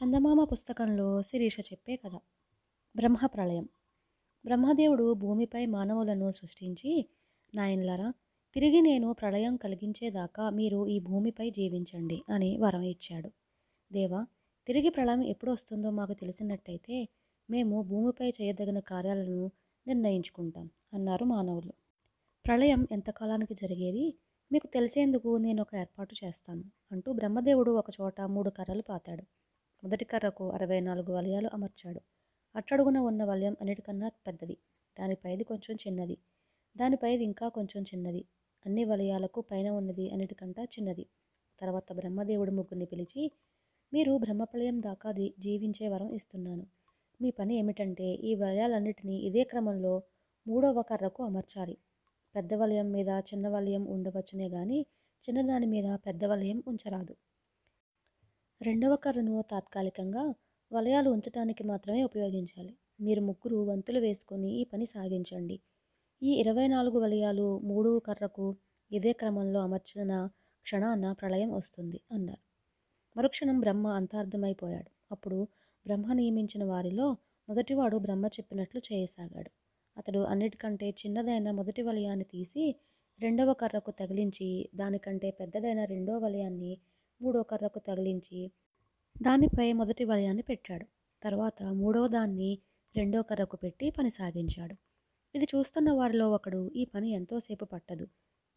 చందమామ పుస్తకంలో శిరీష చెప్పే కథ. బ్రహ్మ ప్రళయం. బ్రహ్మదేవుడు భూమిపై మానవులను సృష్టించి నాయన్లరా తిరిగి నేను ప్రళయం కలిగించేదాకా మీరు ఈ భూమిపై జీవించండి అని వరం ఇచ్చాడు. దేవా తిరిగి ప్రళయం ఎప్పుడు వస్తుందో మాకు తెలిసినట్టయితే మేము భూమిపై చేయదగిన కార్యాలను నిర్ణయించుకుంటాం అన్నారు మానవులు. ప్రళయం ఎంతకాలానికి జరిగేది? మీకు తెలిసేందుకు నేను ఒక ఏర్పాటు చేస్తాను అంటూ బ్రహ్మదేవుడు ఒకచోట మూడు కర్రలు పాతాడు. మొదటి కర్రకు అరవై నాలుగు వలయాలు అమర్చాడు. అట్టడుగున ఉన్న వలయం అన్నిటికన్నా పెద్దది. దానిపైది కొంచెం చిన్నది. దానిపైది ఇంకా కొంచెం చిన్నది. అన్ని వలయాలకు పైన ఉన్నది అన్నిటికంటా చిన్నది. తర్వాత బ్రహ్మదేవుడు ముగ్గురిని పిలిచి మీరు బ్రహ్మప్రలయం దాకా జీవించే వరం ఇస్తున్నాను. మీ పని ఏమిటంటే ఈ వలయాలన్నిటినీ ఇదే క్రమంలో మూడవ కర్రకు అమర్చాలి. పెద్ద వలయం మీద చిన్న వలయం ఉండవచ్చునే కానీ చిన్నదాని మీద పెద్ద వలయం ఉంచరాదు. రెండవ కర్రను తాత్కాలికంగా వలయాలు ఉంచటానికి మాత్రమే ఉపయోగించాలి. మీరు ముగ్గురు వంతులు వేసుకొని ఈ పని సాగించండి. ఈ ఇరవై నాలుగు వలయాలు మూడు కర్రకు ఇదే క్రమంలో అమర్చిన క్షణాన ప్రళయం వస్తుంది అన్నారు. మరుక్షణం బ్రహ్మ అంతార్థమైపోయాడు అప్పుడు బ్రహ్మ నియమించిన వారిలో మొదటివాడు బ్రహ్మ చెప్పినట్లు చేయసాగాడు. అతడు అన్నిటికంటే చిన్నదైన మొదటి వలయాన్ని తీసి రెండవ కర్రకు తగిలించి దానికంటే పెద్దదైన రెండో వలయాన్ని మూడో కర్రకు తగిలించి దానిపై మొదటి వలయాన్ని పెట్టాడు. తర్వాత మూడవ దాన్ని రెండో కర్రకు పెట్టి పని సాగించాడు. ఇది చూస్తున్న వారిలో ఒకడు ఈ పని ఎంతోసేపు పట్టదు.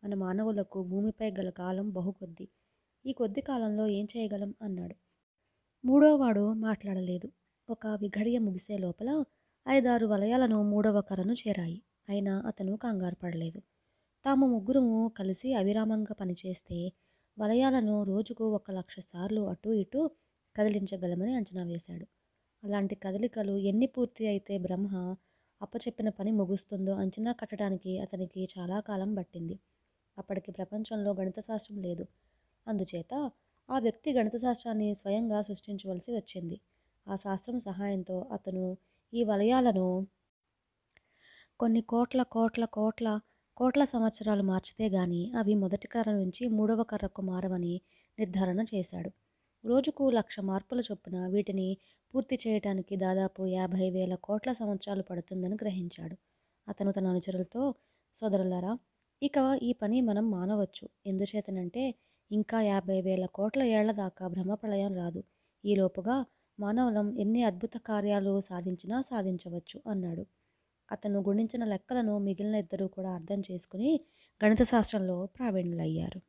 మన మానవులకు భూమిపై గల కాలం బహుకొద్ది. ఈ కొద్ది కాలంలో ఏం చేయగలం అన్నాడు. మూడోవాడు మాట్లాడలేదు. ఒక విఘడియ ముగిసే లోపల ఐదారు వలయాలను మూడవ కర్రను చేరాయి. అయినా అతను కంగారు పడలేదు. తాము ముగ్గురము కలిసి అవిరామంగా పనిచేస్తే వలయాలను రోజుకు ఒక లక్ష సార్లు అటు ఇటు కదిలించగలమని అంచనా వేశాడు. అలాంటి కదలికలు ఎన్ని పూర్తి అయితే బ్రహ్మ అప్పచెప్పిన పని ముగుస్తుందో అంచనా కట్టడానికి అతనికి చాలా కాలం పట్టింది. అప్పటికి ప్రపంచంలో గణిత శాస్త్రం లేదు. అందుచేత ఆ వ్యక్తి గణిత శాస్త్రాన్ని స్వయంగా సృష్టించవలసి వచ్చింది. ఆ శాస్త్రం సహాయంతో అతను ఈ వలయాలను కొన్ని కోట్ల కోట్ల కోట్ల కోట్ల సంవత్సరాలు మార్చితే గాని అవి మొదటి కర్ర నుంచి మూడవ కర్రకు మారవని నిర్ధారణ చేశాడు. రోజుకు లక్ష మార్పుల చొప్పున వీటిని పూర్తి చేయటానికి దాదాపు యాభై వేల కోట్ల సంవత్సరాలు పడుతుందని గ్రహించాడు. అతను తన అనుచరులతో సోదరులారా ఇక ఈ పని మనం మానవచ్చు. ఎందుచేతనంటే ఇంకా యాభై వేల కోట్ల ఏళ్ళ దాకా బ్రహ్మప్రళయం రాదు. ఈలోపుగా మానవులం ఎన్ని అద్భుత కార్యాలు సాధించినా సాధించవచ్చు అన్నాడు. అతను గుణించిన లెక్కలను మిగిలిన ఇద్దరు కూడా అర్థం చేసుకుని గణిత శాస్త్రంలో ప్రావీణ్యులయ్యారు.